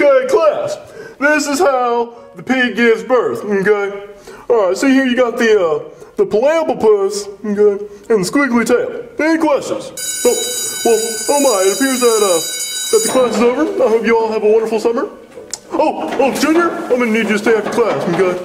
Okay, class. This is how the pig gives birth. Okay. All right. See here, you got the uh, the platypus. Okay, and the squiggly tail. Any questions? Oh, well, oh my! It appears that uh that the class is over. I hope you all have a wonderful summer. Oh, oh, Junior, I'm gonna need you to stay after class. Okay.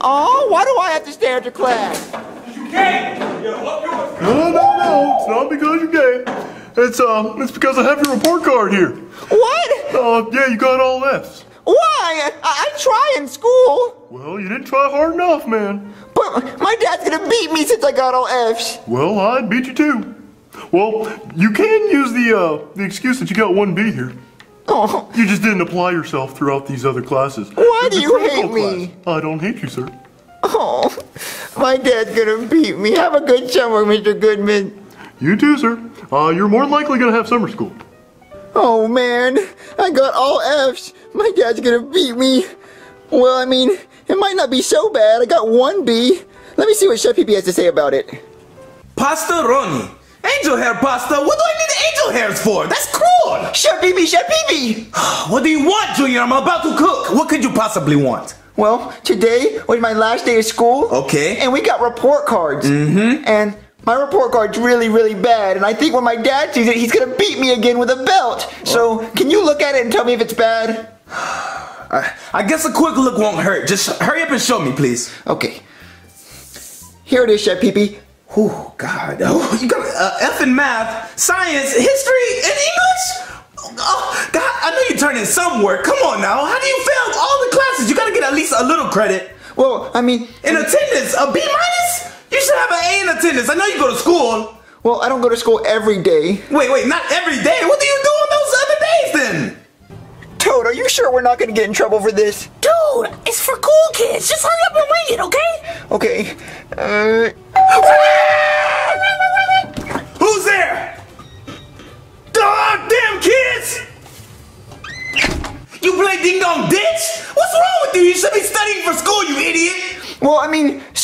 Oh, why do I have to stay after class? Because you gay! You no, no, no. It's not because you're gay. It's um, it's because I have your report card here. What? Uh, yeah, you got all F's. Why? I, I try in school, Well, you didn't try hard enough, man. but my dad's gonna beat me since I got all F's. Well, I'd beat you too. Well, you can use the uh, the excuse that you got one B here. Oh, You just didn't apply yourself throughout these other classes. Why do you hate me? class. I don't hate you, sir. oh, my dad's gonna beat me. Have a good summer, Mr. Goodman. You too, sir. Uh, you're more than likely gonna have summer school. Oh man, I got all F's. My dad's gonna beat me. Well, I mean, it might not be so bad. I got one B. Let me see what Chef Pee has to say about it. Pastoroni. Angel hair pasta? What do I need angel hairs for? That's cruel. Chef Pee Chef Pee What do you want, Junior? I'm about to cook. What could you possibly want? Well, today was my last day of school. Okay. And we got report cards. Mm-hmm. And my report card's really, really bad. And I think when my dad sees it, he's gonna beat me again with a belt. So, can you look at it and tell me if it's bad? I, I guess a quick look won't hurt. Just hurry up and show me, please. Okay. Here it is, Chef Pee Oh, God. Oh, you got uh, F in math, science, history, and English? Oh, God, I know you turned in some work. Come on now. How do you fail all the classes? You gotta get at least a little credit. Well, I mean, In attendance, a B minus? You should have an A in attendance. I know you go to school. well, I don't go to school every day. Wait, wait, not every day. What do you do on those other days then? Toad, are you sure we're not gonna get in trouble for this? Dude, it's for cool kids. Just hurry up and read it, okay? Okay. Uh, Who's there? Oh, damn kids! You play ding dong ditch? What's wrong with you? You should be studying for school, you idiot! well, I mean, school's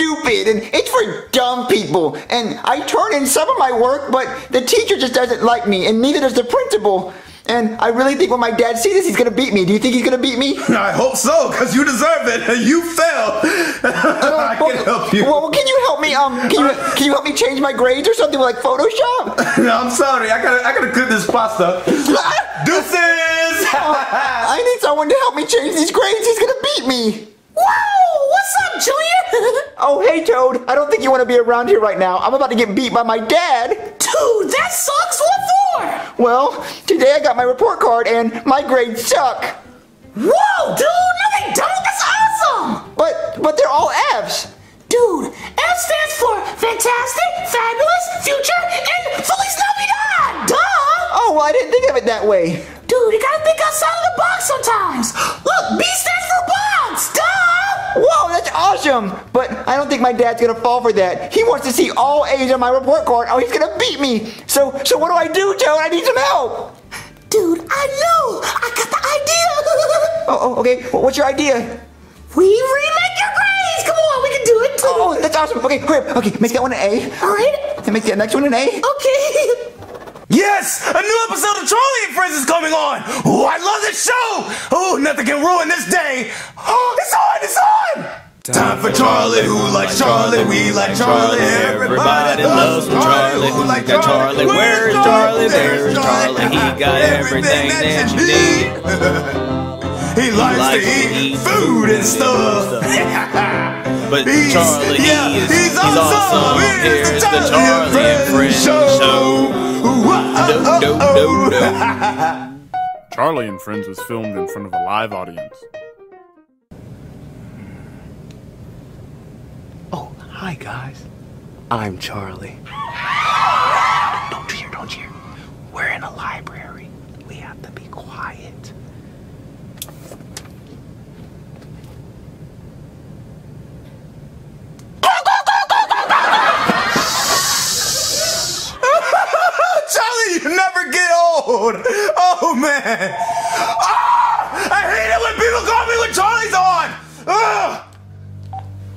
stupid and it's for dumb people. And I turn in some of my work, but the teacher just doesn't like me, and neither does the principal. And I really think when my dad sees this, he's gonna beat me. Do you think he's gonna beat me? I hope so, because you deserve it. You fell. I can help you. Well, can you help me? Um, can you can you help me change my grades or something like Photoshop? no, I'm sorry. I gotta, I gotta cook this pasta. Deuces! I need someone to help me change these grades. He's gonna beat me. Whoa, what's up, Junior? Oh, hey Toad. I don't think you want to be around here right now. I'm about to get beat by my dad. Dude, that sucks. What for? Well, today I got my report card and my grades suck. Whoa, dude, no they don't. That's awesome. But but they're all F's. Dude, F stands for fantastic, fabulous, future, and Feliz Navidad. Duh. Oh, well, I didn't think of it that way. Dude, you gotta think outside of the box sometimes. Look, B stands for box. Duh. Whoa, that's awesome! But I don't think my dad's gonna fall for that. He wants to see all A's on my report card. Oh, he's gonna beat me. So, so what do I do, Joe? I need some help. Dude, I know. I got the idea. Oh, oh okay. Well, what's your idea? we remake your grades. Come on, we can do it. Oh, that's awesome. Okay, hurry up. Okay, make that one an A. All right. And make that next one an A. Okay. Yes! A new episode of Charlie and Friends is coming on! Oh, I love this show! Oh, nothing can ruin this day! Oh, it's on! It's on! Time for Charlie, who likes Charlie? We like Charlie. Everybody loves Charlie. Who like Charlie? Where's Charlie? There's Charlie. He got everything that you need. He likes to eat food and stuff. But He's- Charlie, yeah, he is, he's he's awesome. awesome. Here's the Charlie and Friends Friends show. Do, do, do, do. Charlie and Friends was filmed in front of a live audience. Oh, hi guys. I'm Charlie. Don't cheer, don't cheer. We're in a library. We have to be quiet. Charlie, you never old. Oh man. Ah! I hate it when people call me when Charlie's on.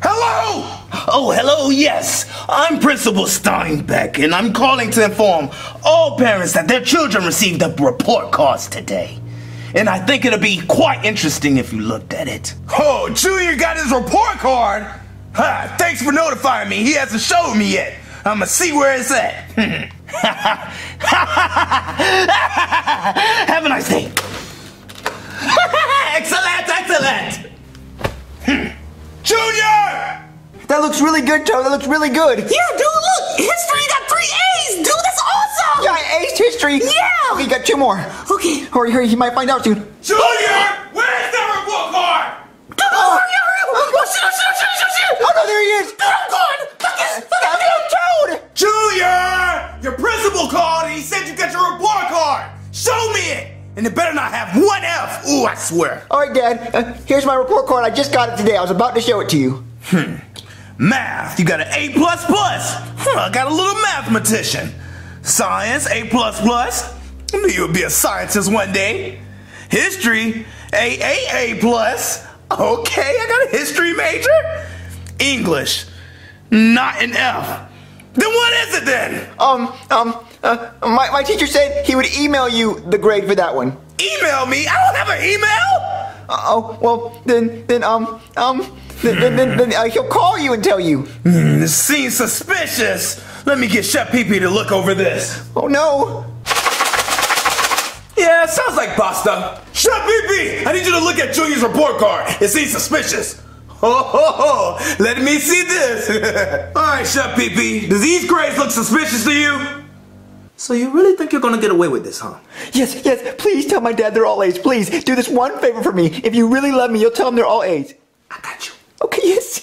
Hello. Oh, hello, yes. I'm Principal Steinbeck, and I'm calling to inform all parents that their children received the report cards today. and I think it'll be quite interesting if you looked at it. Oh, Junior got his report card. Ha, thanks for notifying me. He hasn't showed me yet. I'ma see where it's at. Have a nice day. excellent, excellent. Hmm. Junior! That looks really good, Toad. That looks really good. Yeah, dude, look! History got three A's! Dude, that's awesome! Yeah, I aced history. Yeah! Okay, got two more. Okay. Hurry, hurry, he might find out soon. Junior! Where's the report card? Dude, oh, hurry, hurry! Oh, shit, oh, shit, oh, shit, oh, shit, oh, shit! Oh no, there he is! Dude, I'm going! Fuck this! Fuck Found it! Toad! Junior! Your principal called and he said you got your report card. Show me it. And it better not have one F. Ooh, I swear. All right, Dad. Uh, here's my report card. I just got it today. I was about to show it to you. Hmm. Math, you got an A plus plus. Huh, I got a little mathematician. Science, A plus plus. I knew you would be a scientist one day. History, A A A plus. Okay, I got a history major. English, not an F. Then what is it then? Um, um, uh, my, my teacher said he would email you the grade for that one. Email me? I don't have an email. Uh oh, well, then, then, um, um, then, then, then, then uh, he'll call you and tell you. Hmm, this seems suspicious. Let me get Chef Pee Pee to look over this. Oh no. Yeah, sounds like pasta. Chef Pee Pee, I need you to look at Junior's report card. It seems suspicious. Ho ho ho! Let me see this. All right, Chef Pee Pee, does these grades look suspicious to you? So you really think you're gonna get away with this, huh? Yes, yes, please tell my dad they're all A's. Please, do this one favor for me. If you really love me, you'll tell him they're all A's. I got you. Okay, yes.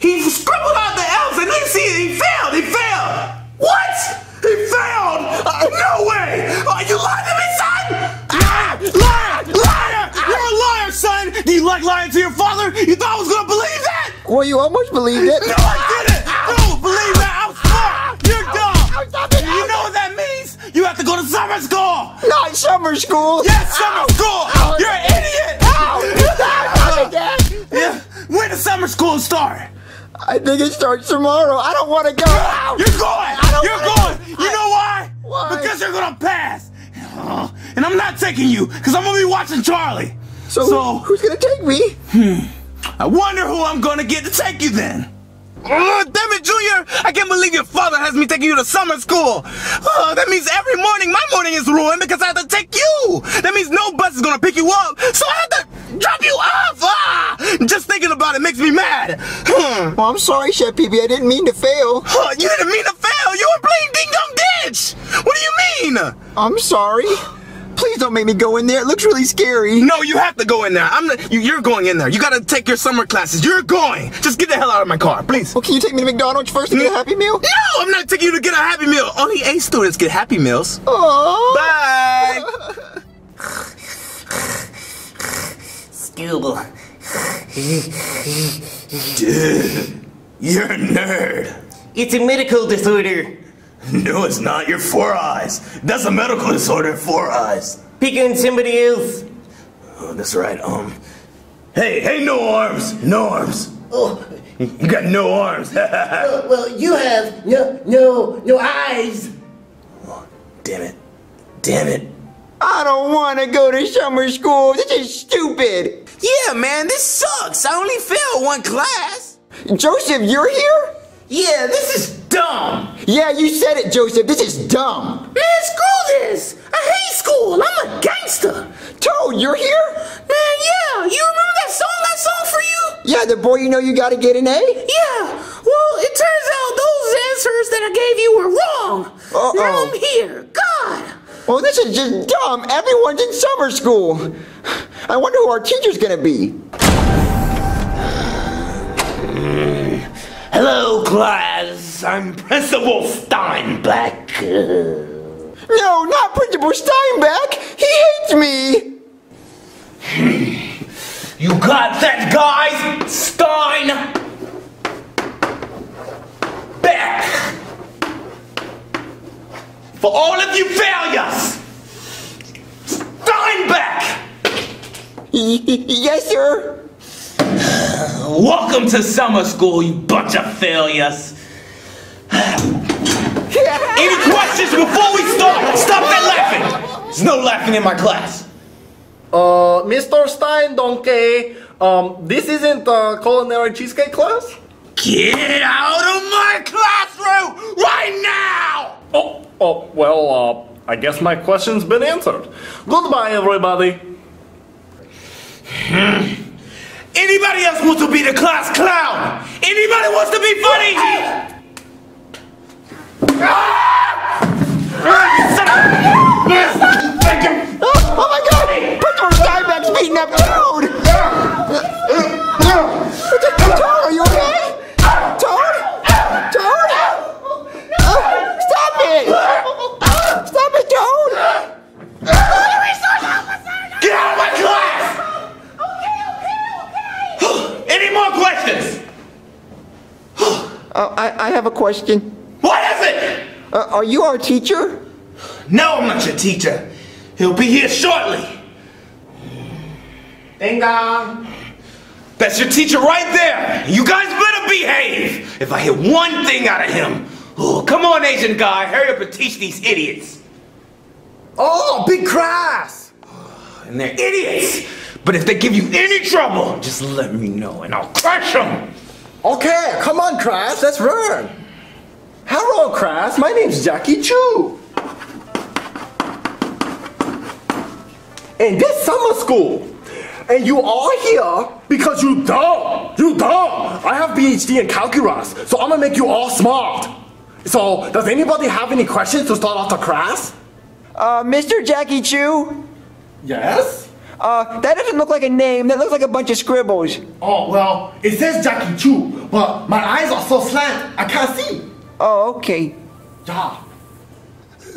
He scribbled out the L's and you see. He failed. He failed. What? He failed? Uh, no way. Are you lying to me, son? Liar! Liar! Son. Do you like lying to your father? You thought I was gonna believe that? Well, you almost believed it. No, I didn't. No, believe that. I'm smart. You're dumb. You know what that means? You have to go to summer school. Not summer school. Yes, summer school. You're an idiot. Yeah. When does summer school start? I think it starts tomorrow. I don't want to go. You're going. don't You're going. You know why? Why? Because you're gonna pass. And I'm not taking you, because I'm gonna be watching Charlie. So, So- who's gonna take me? Hmm. I wonder who I'm gonna get to take you then. Oh, damn it, Junior! I can't believe your father has me taking you to summer school. Oh, that means every morning my morning is ruined because I have to take you. That means no bus is gonna pick you up, so I have to drop you off. Ah! Just thinking about it makes me mad. Hmm. Well, I'm sorry, Chef Pee I didn't mean to fail. Huh, you didn't mean to fail. You were playing ding dong ditch. What do you mean? I'm sorry. Please don't make me go in there. It looks really scary. No, you have to go in there. I'm. You, you're going in there. You gotta take your summer classes. You're going. Just get the hell out of my car, please. Well, can you take me to McDonald's first to get a mm. Happy Meal? No, I'm not taking you to get a Happy Meal. Only A students get Happy Meals. Oh. Bye. Scooble. Dude, you're a nerd. It's a medical disorder. No, it's not. You're four eyes. That's a medical disorder. Four eyes. Pick on somebody else. Oh, that's right. Um. Hey, hey, no arms. No arms. Oh, You got no arms. well, well, you have no, no, no eyes. Damn it. Damn it. I don't want to go to summer school. This is stupid. Yeah, man, this sucks. I only failed one class. Joseph, you're here? Yeah, this is dumb. Yeah, you said it, Joseph. This is dumb. Man, screw this. I hate school. I'm a gangster. Toad, you're here? Man, yeah. You remember that song I sung for you? Yeah, the boy you know you gotta get an A? Yeah. Well, it turns out those answers that I gave you were wrong. Uh-oh. Now I'm here. God. Well, this is just dumb. Everyone's in summer school. I wonder who our teacher's gonna be. Hello, class. I'm Principal Steinbeck. No, not Principal Steinbeck. He hates me. You got that, guys? Stein! Beck! For all of you failures! Steinbeck! Yes, sir. Welcome to summer school, you bunch of failures. Any questions before we start? Stop that laughing! There's no laughing in my class. Uh, Mr. Stein, donkey. Um, this isn't the culinary cheesecake class? Get out of my classroom right now! Oh, oh, well, uh, I guess my question's been answered. Goodbye, everybody. Anybody else wants to be the class clown? Anybody wants to be funny? Uh, I, I have a question. What is it? Uh, are you our teacher? No, I'm not your teacher. He'll be here shortly. Ding dong. That's your teacher right there. You guys better behave. If I hear one thing out of him. Oh, come on, Asian guy. Hurry up and teach these idiots. Oh, big class! And they're idiots. But if they give you any trouble, just let me know and I'll crush them. Okay, come on, class, let's run. Hello, class. My name's Jackie Chu. In this summer school, and you are here because you dumb. You dumb. I have PhD in calculus, so I'm gonna make you all smart. So, does anybody have any questions to start off the class? Uh, Mr. Jackie Chu? Yes? Uh, that doesn't look like a name. That looks like a bunch of scribbles. Oh, well, it says Jackie Chu, but my eyes are so slant, I can't see. Oh, okay. Yeah.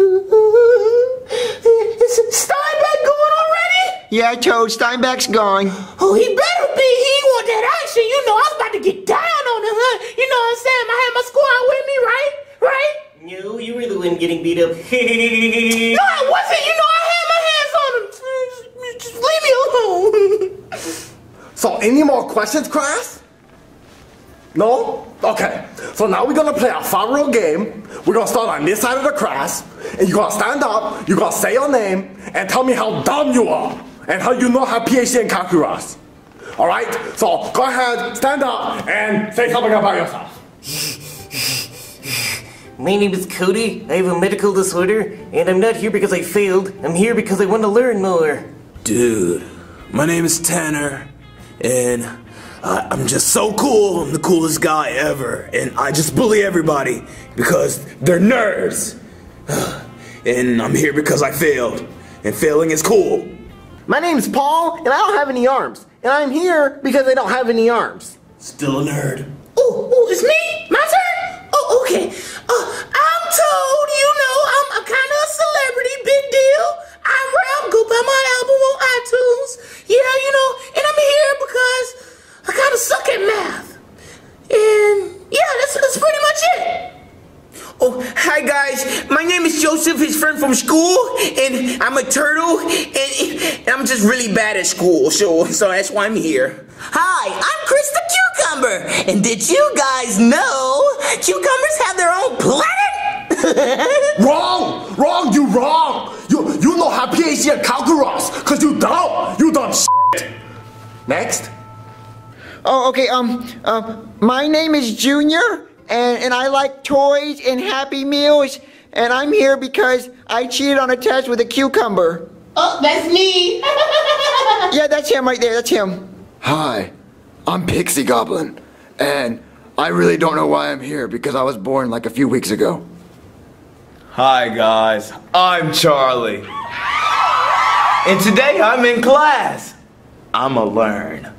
Is Steinbeck going already? Yeah, Toad, Steinbeck's gone. Oh, he better be. He want that action. You know, I was about to get down on him, huh? You know what I'm saying? I had my squad with me, right? Right? No, you were the one getting beat up. No, I wasn't. You know, I had my hands on him. Just leave me alone. So, any more questions, class? No? Okay. So now we're gonna play a fun real game. We're gonna start on this side of the class, and you're gonna stand up, you're gonna say your name, and tell me how dumb you are, and how you know how PhD in calculus. Alright? So go ahead, stand up, and say something about yourself. My name is Cody. I have a medical disorder, and I'm not here because I failed. I'm here because I want to learn more. Dude, my name is Tanner, and I- I'm just so cool. I'm the coolest guy ever, and I just bully everybody because they're nerds. And I'm here because I failed, and failing is cool. My name's Paul, and I don't have any arms. And I'm here because I don't have any arms. Still a nerd. Oh, oh, it's me? My turn? Oh, okay. Uh, I'm Toad, buy my album on iTunes. Yeah, you know, and I'm here because I kind of suck at math. And yeah, that's, that's pretty much it. Oh, hi guys. My name is Joseph, his friend from school, and I'm a turtle, and, and I'm just really bad at school, so so that's why I'm here. Hi, I'm Chris the Cucumber, and did you guys know cucumbers have their own planet? wrong! Wrong! You wrong! You you know how PhD in calculus, cause you dumb! You dumb shit! Next. Oh, okay. Um, uh, my name is Junior, and, and I like toys and Happy Meals, and I'm here because I cheated on a test with a cucumber. Oh, that's me. Yeah, that's him right there. That's him. Hi, I'm Pixie Goblin, and I really don't know why I'm here because I was born like a few weeks ago. Hi guys, I'm Charlie. And today I'm in class. I'ma learn.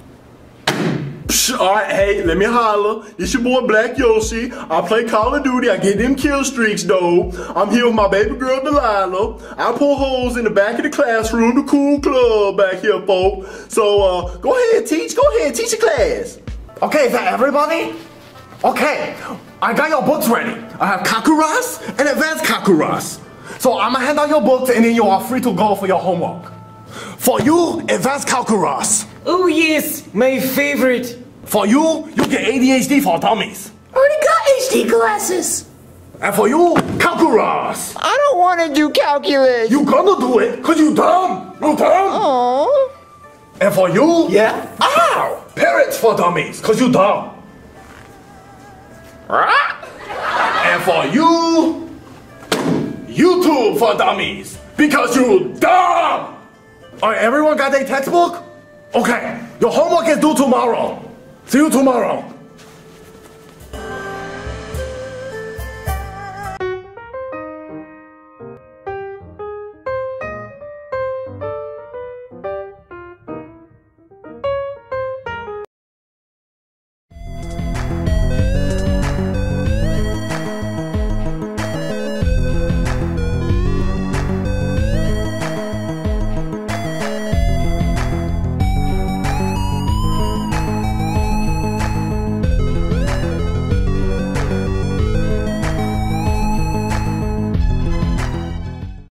Psh, Alright, hey, let me holler. It's your boy Black Yoshi. I play Call of Duty. I get them kill streaks, though. I'm here with my baby girl Delilah. I pull holes in the back of the classroom, the cool club back here, folk. So, uh, go ahead, teach. Go ahead, teach your class. Okay, is that everybody? Okay, I got your books ready. I have calculus and advanced calculus. So I'm gonna hand out your books and then you are free to go for your homework. For you, advanced calculus. Oh yes, my favorite. For you, you get ADHD for dummies. I Already got HD glasses. And for you, calculus. I don't want to do calculus. You gonna do it, cause you dumb. You dumb. Aww. And for you, Yeah? ow, parrots for dummies, cause you dumb. And for you, YouTube for dummies, because you dumb. Alright, everyone got their textbook? Okay, your homework is due tomorrow. See you tomorrow.